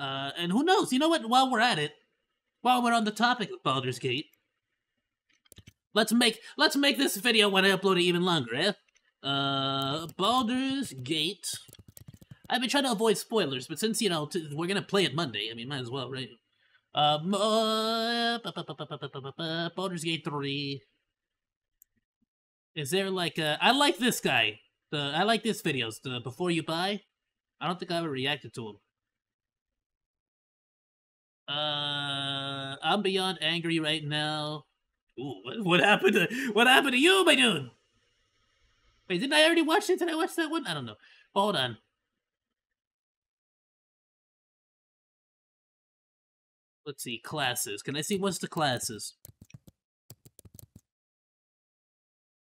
Uh, and who knows? You know what? While we're at it, while we're on the topic of Baldur's Gate, let's make let's make this video when I upload it even longer, eh? Uh, Baldur's Gate. I've been trying to avoid spoilers, but since you know we're gonna play it Monday, I mean, might as well, right? Um, uh, Baldur's Gate three. Is there like a? I like this guy. The I like this videos. The before you buy. I don't think I ever reacted to him. Uh, I'm beyond angry right now. Ooh, what, what happened to what happened to you, my dude? Wait, didn't I already watch it? Did I watch that one? I don't know. Hold on. Let's see, classes. Can I see what's the classes?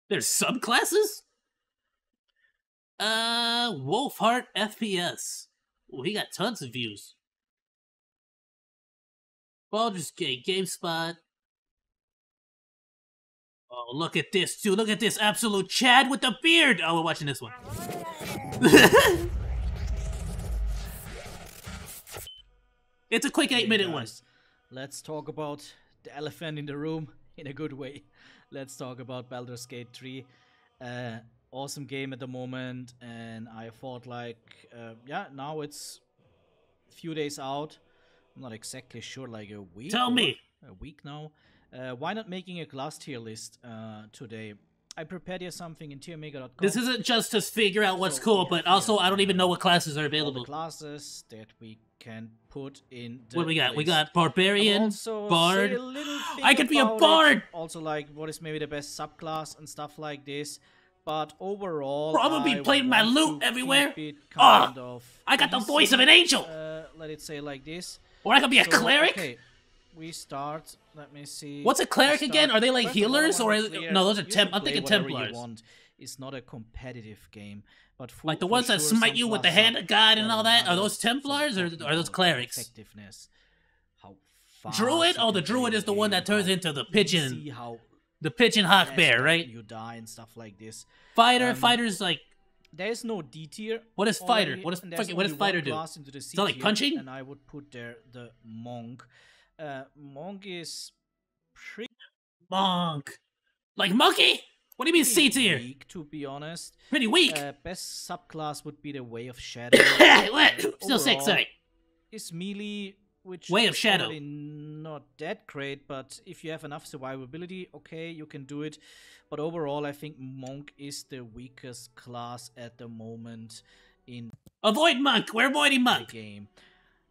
There's subclasses? Uh, Wolfheart FPS. Ooh, he got tons of views. Baldur's Gate, GameSpot. Oh, look at this, dude. Look at this absolute Chad with the beard. Oh, we're watching this one. it's a quick eight minute one. Let's talk about the elephant in the room in a good way. Let's talk about Baldur's Gate 3. Uh, awesome game at the moment, and I thought, like, uh, yeah, now it's a few days out. I'm not exactly sure, like a week. Tell me. A week now. Uh, why not making a class tier list uh, today? I prepared here something in tiermaker.com. This isn't just to figure out what's So cool, but also I don't even know what classes are available. classes that we can put in. What do we got? We got Barbarian, Bard. I could be a about it, bard! Also, like what is maybe the best subclass and stuff like this. But overall, I'm gonna be I playing my lute everywhere. Ah, I got the voice of an angel! Uh, let it say like this. Or I could be a So, cleric? Okay, we start. Let me see. What's a cleric again? Are they like First of all, I healers or clear- no, those are temp- I'm thinking Templars. It's not a competitive game, but for, Like the ones that smite you with the hand of God and all that? Are those Templars or are those clerics? Effectiveness. How Druid? Oh, the druid is the one that turns into the pigeon. The pigeon hawk bear, right? You die and stuff like this. Fighter, Um, fighter's like There is no D tier. What is fighter? What is fucking- what does fighter do? class into the C that like punching? And I would put there the monk. Uh, monk is pretty monk. Like monkey? What do you mean C tier? weak, to be honest. Pretty weak. Uh, best subclass would be the Way of Shadow. what? Still sick, sorry. Is melee, which Way of is Shadow. not that great, but if you have enough survivability, okay, you can do it. But overall, I think Monk is the weakest class at the moment in Avoid monk. We're avoiding the monk. game.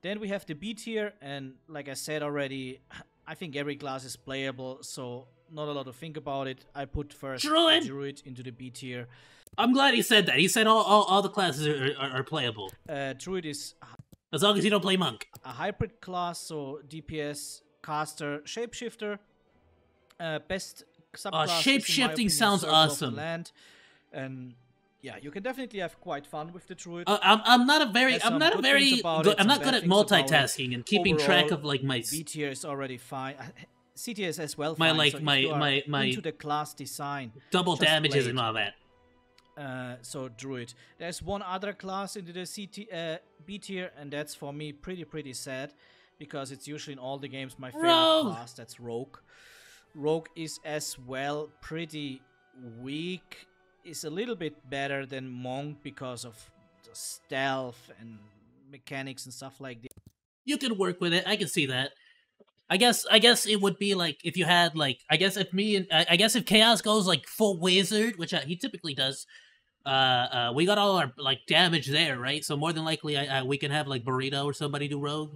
Then we have the B tier, and like I said already, I think every class is playable, so not a lot to think about it. I put first Druid? Druid into the B tier. I'm glad he said that. He said all all, all the classes are, are, are playable. Uh, Druid is As long as you don't play monk. a hybrid class, so DPS, caster, shapeshifter. Uh, best subclass. my shape-shifting sounds Circle of the awesome. Land. And yeah, you can definitely have quite fun with the Druid. Uh, I'm, I'm not a very I'm not a very good, it, I'm not good at multitasking and keeping track of like my B tier is already fine. Uh, C tier is as well. My, fine, like, so my- my- my- into the class design. double damages and all that. Uh, so druid. There's one other class into the CT, uh, B tier, and that's for me pretty pretty sad, because it's usually in all the games my favorite Rogue! class. That's rogue. Rogue is as well pretty weak. Is a little bit better than monk because of the stealth and mechanics and stuff like this. You can work with it. I can see that. I guess I guess it would be like if you had like I guess if me and I, I guess if Chaos goes like full wizard, which I, he typically does, uh, uh, we got all our like damage there, right? So more than likely, I, I we can have like Burrito or somebody do rogue.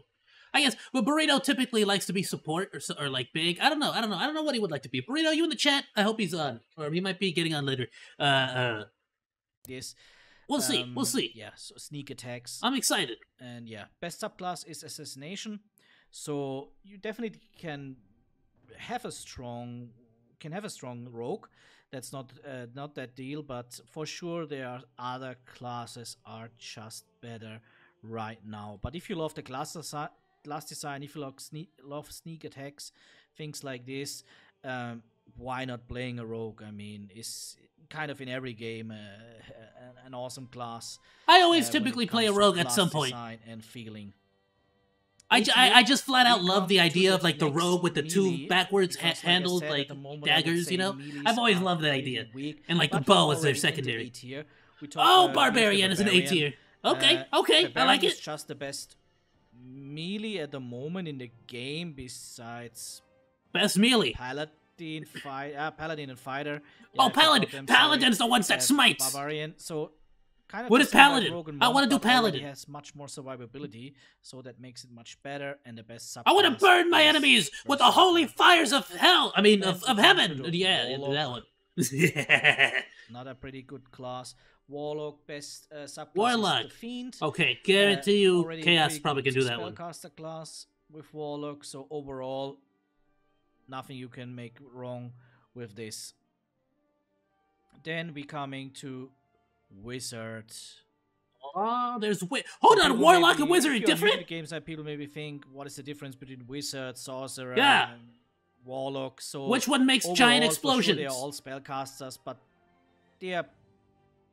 I guess, but Burrito typically likes to be support or or like big. I don't know. I don't know. I don't know what he would like to be. Burrito, you in the chat? I hope he's on, or he might be getting on later. Uh, uh This we'll see. We'll Um, see. Yeah, so sneak attacks. I'm excited. and yeah best subclass is assassination so you definitely can have a strong can have a strong rogue that's not uh, not that deal but for sure there are other classes are just better right now but if you love the class, desi- class design if you love sneak, love sneak attacks things like this um, why not playing a rogue i mean it's kind of in every game uh, an- awesome class I always uh, typically play a rogue at some point. and feeling. I, I, I just flat out love the idea of like the rogue with the two backwards ha- handled like the moment, I would daggers, you know. I've always loved that idea. And like the bow as their secondary. A. We talk, Oh, uh, we have the barbarian is an A tier. Okay, Uh, okay, I like is it. just the best melee at the moment in the game, besides Best melee. Paladin, fight, uh, Paladin and Fighter. Yeah, Oh, paladin. Paladin's the ones that Uh, smites. Barbarian. So kind of What is Paladin? I wanna do but already Paladin. has much more survivability, so that makes it much better and the best sub. I want to burn my enemies with the holy fires of hell. I mean, of, of heaven. Yeah, that one. Another pretty good class. Warlock, best uh, subclass Warlock. the Fiend. okay, guarantee you, Chaos probably can do that one. Spellcaster class with Warlock, so overall, nothing you can make wrong with this. Then we coming to Wizard. Oh, there's wi- hold on, Warlock maybe- and Wizard are you're new to different. Games that people maybe think, what is the difference between Wizard, Sorcerer, Yeah. and Warlock? So Which one makes giant overall, sure explosions? they are all spellcasters, but they are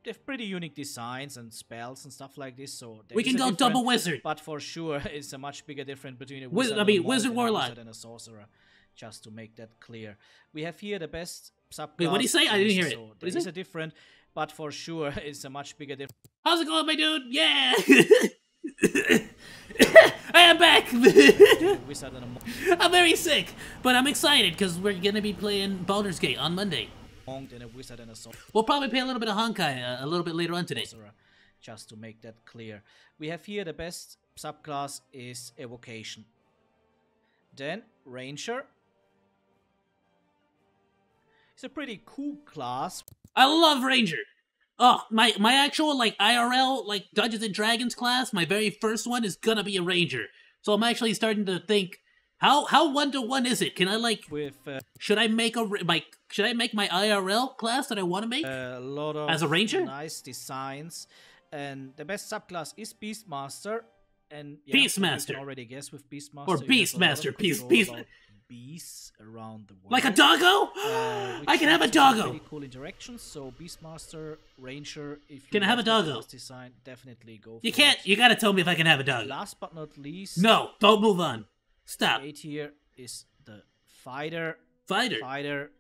they have pretty unique designs and spells and stuff like this. So we can go double Wizard. But for sure, it's a much bigger difference between a Wiz- wizard, I and mean, wizard and a warlock. wizard and a sorcerer. Just to make that clear, we have here the best subclass. Wait, what'd you say? I didn't hear it. So there is say? a different, but for sure, it's a much bigger difference. How's it going, my dude? Yeah. I am back. between a wizard a monk. I'm very sick, but I'm excited because we're gonna be playing Baldur's Gate on Monday. monk and a wizard and a sorcerer. We'll probably play a little bit of Honkai uh, a little bit later on today. Just to make that clear, we have here the best subclass is evocation. Then ranger. It's a pretty cool class. I love Ranger. Oh, my my actual like IRL like Dungeons and Dragons class, my very first one is gonna be a Ranger. So I'm actually starting to think how how one to one is it? Can I like with uh, should I make a my should I make my IRL class that I want to make? a lot of As a ranger? nice designs. And the best subclass is Beastmaster. And yeah, Beastmaster. already guess with Beastmaster. Or you have a lot Beastmaster, Beast- Beast- beasts around the world. like a doggo? Uh, I can have a doggo. Pretty cool interactions. So Beastmaster, Ranger. If you Can I have a doggo? Design, definitely go. You can't. it. You gotta tell me if I can have a doggo. Last but not least, No, don't move on. Stop. A tier is the fighter. Fighter. Fighter.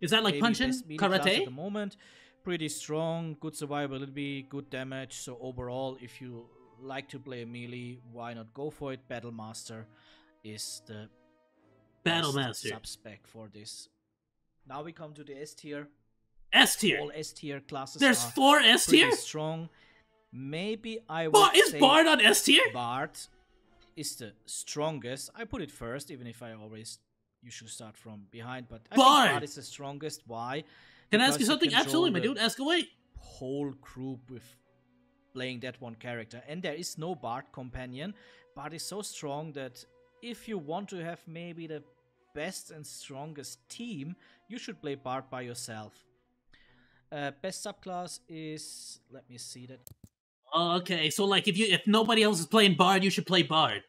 Is that like punching? class at Karate? the moment. Pretty strong, good survivability, good damage. So overall, if you like to play melee, why not go for it? Battle Master is the Battle best Master. sub-spec for this. Now we come to the S tier. S tier. All S tier classes There's four S tier? strong. Maybe I would Bar- is say Bard on S tier? Bard is the strongest. I put it first, even if I always you should start from behind. But I Bard! Bard is the strongest. Why? Can I ask you something? Absolutely, my dude. Ask away. Whole group with playing that one character, and there is no Bard companion. Bard is so strong that if you want to have maybe the best and strongest team, you should play Bard by yourself. Uh, best subclass is let me see that Oh, okay. So like, if you if nobody else is playing Bard, you should play Bard.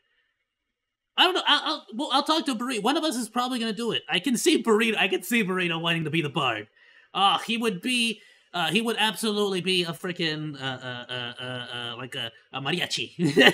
I don't know. I'll I'll, well, I'll talk to Burrito. One of us is probably gonna do it. I can see Burrito. I can see Burrito wanting to be the Bard. Ah, he would be. Uh, he would absolutely be a freaking uh, uh, uh, uh, uh, like a, a mariachi.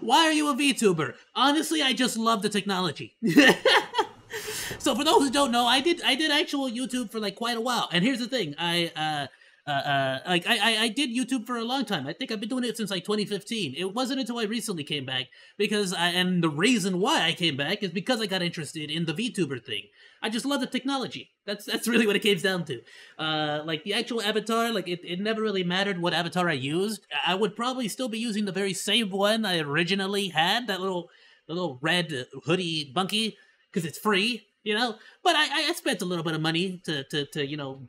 Why are you a VTuber? Honestly, I just love the technology. so for those who don't know, I did I did actual YouTube for like quite a while. And here's the thing, I uh uh, uh like I, I I did YouTube for a long time. I think I've been doing it since like 2015. It wasn't until I recently came back because I and the reason why I came back is because I got interested in the VTuber thing. I just love the technology. That's that's really what it came down to. Uh, like the actual avatar, like it, it never really mattered what avatar I used. I would probably still be using the very same one I originally had, that little little red hoodie bunky, because it's free, you know. But I, I spent a little bit of money to to to you know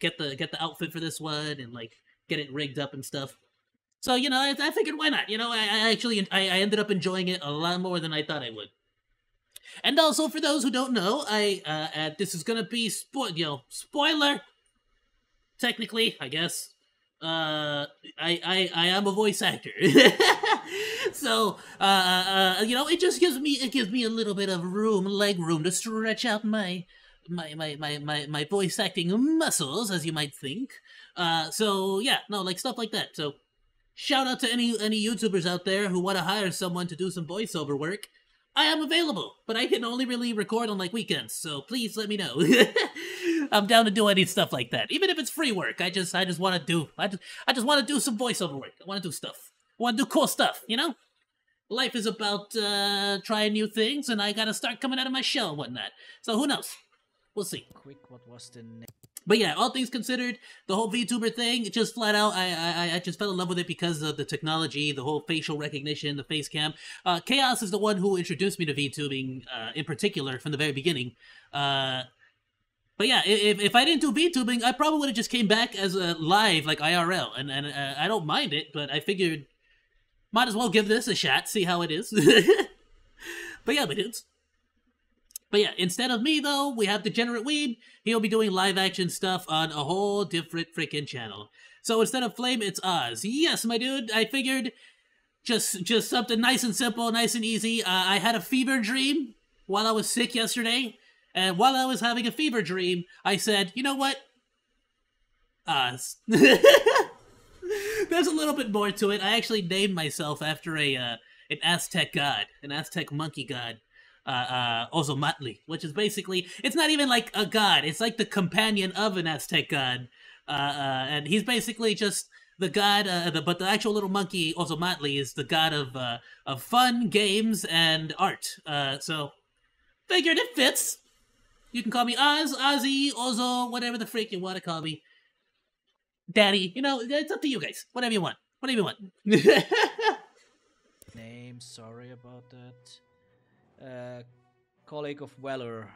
get the get the outfit for this one and like get it rigged up and stuff. So you know, I, I figured why not? You know, I, I actually I, I ended up enjoying it a lot more than I thought I would. And also, for those who don't know, I uh, uh this is gonna be spo- you know spoiler. Technically, I guess. Uh, I I I am a voice actor, so uh, uh you know it just gives me it gives me a little bit of room, leg room to stretch out my my my my my, my voice acting muscles, as you might think. Uh, so yeah, no, like stuff like that. So shout out to any any YouTubers out there who want to hire someone to do some voiceover work. I am available, but I can only really record on like weekends, so please let me know. I'm down to do any stuff like that, even if it's free work. I just I just want to do I just I just want to do some voiceover work. I want to do stuff. I want to do cool stuff, you know. Life is about uh, trying new things, and I gotta start coming out of my shell and whatnot. So who knows? We'll see. Quick, what was the name? But yeah, all things considered, the whole VTuber thing, just flat out, I, I I just fell in love with it because of the technology, the whole facial recognition, the face cam. Uh, Chaos is the one who introduced me to VTubing, uh, in particular, from the very beginning. Uh, but yeah, if, if I didn't do VTubing, I probably would have just came back as a live, like IRL, and and uh, I don't mind it, but I figured might as well give this a shot, see how it is. but yeah, my dudes. But yeah, instead of me though, we have Degenerate Weeb. He'll be doing live action stuff on a whole different freaking channel. So instead of Flame, it's Oz. Yes, my dude, I figured just just something nice and simple, nice and easy. Uh, I had a fever dream while I was sick yesterday, and while I was having a fever dream, I said, you know what? Oz. There's a little bit more to it. I actually named myself after a uh, an Aztec god, an Aztec monkey god uh, uh, Ozomatli, which is basically, it's not even like a god, it's like the companion of an Aztec god. Uh, uh, and he's basically just the god, uh, the, but the actual little monkey, Ozomatli, is the god of, uh, of fun, games, and art. Uh, so, figured it fits. You can call me Oz, Ozzy, Ozo, whatever the freak you want to call me. Daddy, you know, it's up to you guys. Whatever you want. Whatever you want. Name, sorry about that. Uh, College of Valor.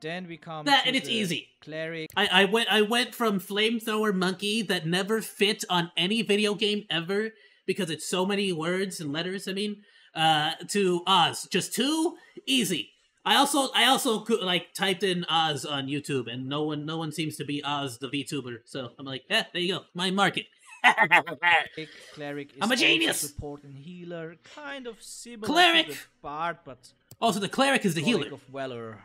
Then we come That- to and it's easy. Cleric. I, I went I went from flamethrower monkey that never fit on any video game ever because it's so many words and letters. I mean, uh, to Oz, just two, easy. I also I also could, like typed in Oz on YouTube and no one no one seems to be Oz the VTuber. So I'm like, yeah, there you go, my market. Cleric, Cleric is I'm a genius. support and healer, kind of similar Cleric. to the Bard, but also, the cleric is the healer. of Valor.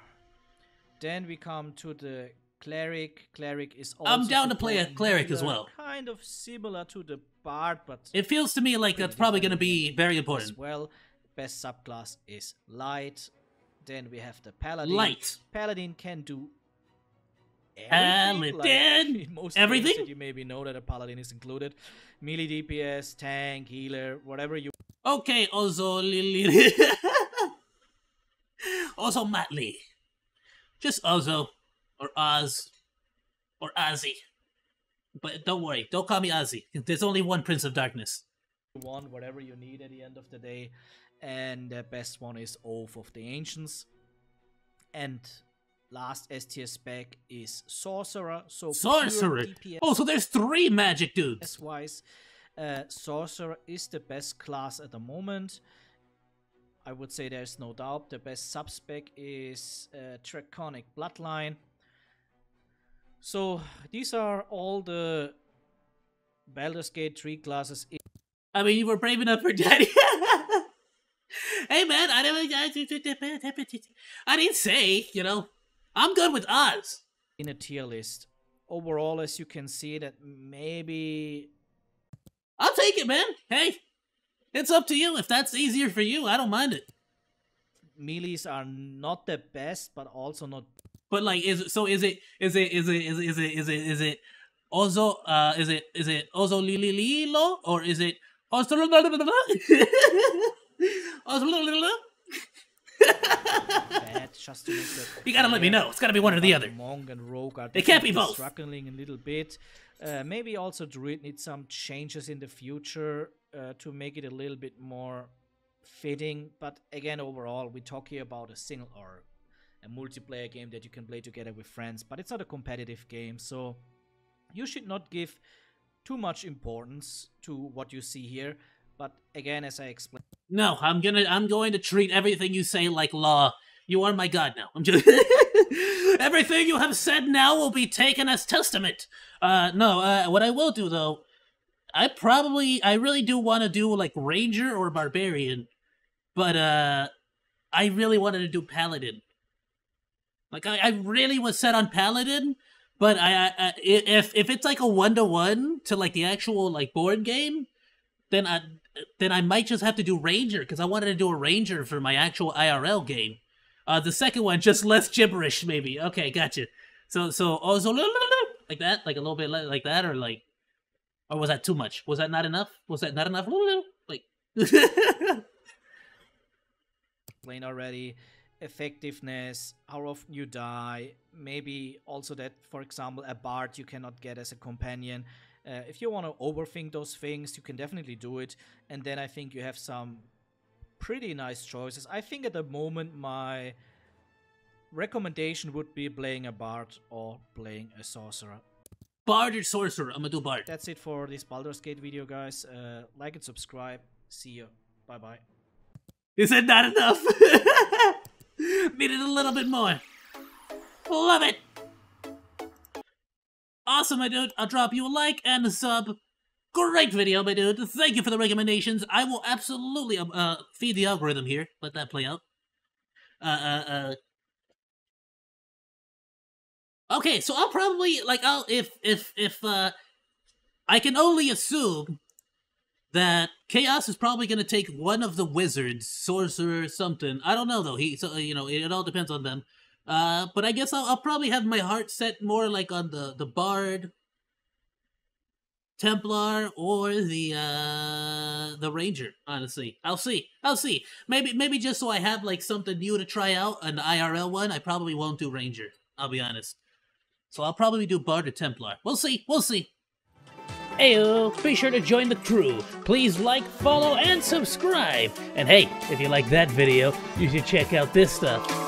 Then we come to the Cleric. Cleric is also I'm down to play a cleric as healer, well. Kind of similar to the Bard, but It feels to me like that's probably going to be very as important. well. Best subclass is Light. Then we have the Paladin. Light. Paladin can do everything. like Paladin! in most Everything? that you maybe know that a Paladin is included. Melee DPS, tank, healer, whatever you Okay, Lili. Ozo Matley. Just Ozo. Or Oz. Or Ozzy. But don't worry, don't call me Ozzy. There's only one Prince of Darkness. want, whatever you need at the end of the day. And the best one is Oath of the Ancients. And last STS spec is Sorcerer. So Sorcerer. DPS Oh, so there's three magic dudes. wise, uh, Sorcerer is the best class at the moment. I would say there's no doubt. The best subspec is uh, Draconic Bloodline. So these are all the Baldur's Gate 3 classes I mean, you were brave enough for Daddy. hey, man, I didn't, I didn't say, you know, I'm good with Oz. in a tier list. Overall, as you can see, that maybe I'll take it, man. Hey, it's up to you. If that's easier for you, I don't mind it. melees are not the best, but also not But like, is it so? Is it? Is it? Is it? Is it? Is it? Is it? Is it? Ozo? Uh, is it? Is it Ozo Lililo or is it Ozo? Ozo. bad. Just to make that You gotta let me know. It's gotta be one or the other. Monk and Rogue are They can't be both. Struggling a little bit. Uh, maybe also Druid needs some changes in the future uh, to make it a little bit more fitting. But again, overall, we talk here about a single or a multiplayer game that you can play together with friends. But it's not a competitive game, so you should not give too much importance to what you see here. But again, as I explained. No, I'm gonna. I'm going to treat everything you say like law. You are my god now. I'm just. everything you have said now will be taken as testament. Uh, no. Uh, what I will do though, I probably, I really do want to do like ranger or barbarian, but uh, I really wanted to do paladin. Like I, I really was set on paladin, but I, I, if if it's like a one to one to like the actual like board game, then I then I might just have to do Ranger because I wanted to do a Ranger for my actual IRL game. Uh, the second one just less gibberish, maybe. Okay, gotcha. So so oh so like that, like a little bit like that, or like, or was that too much? Was that not enough? Was that not enough? Like. Playing already effectiveness, how often you die, maybe also that, for example, a bard you cannot get as a companion. Uh, if you want to overthink those things, you can definitely do it. And then I think you have some pretty nice choices. I think at the moment my recommendation would be playing a bard or playing a sorcerer. Bard or sorcerer? I'm gonna do bard. That's it for this Baldur's Gate video, guys. Uh, like and subscribe. See you. Bye bye. Is it not enough? Needed a little bit more. Love it. Awesome, my dude. I'll drop you a like and a sub. Great video, my dude. Thank you for the recommendations. I will absolutely um, uh, feed the algorithm here. Let that play out. Uh, uh, uh. Okay, so I'll probably like I'll if if if uh I can only assume that Chaos is probably going to take one of the wizards, sorcerer, something. I don't know though. He, so you know, it, it all depends on them. Uh, but I guess I'll, I'll, probably have my heart set more like on the the bard, Templar, or the uh the ranger. Honestly, I'll see. I'll see. Maybe maybe just so I have like something new to try out, an IRL one. I probably won't do ranger. I'll be honest. So I'll probably do bard or Templar. We'll see. We'll see. Ayo, be sure to join the crew. Please like, follow, and subscribe. And hey, if you like that video, you should check out this stuff.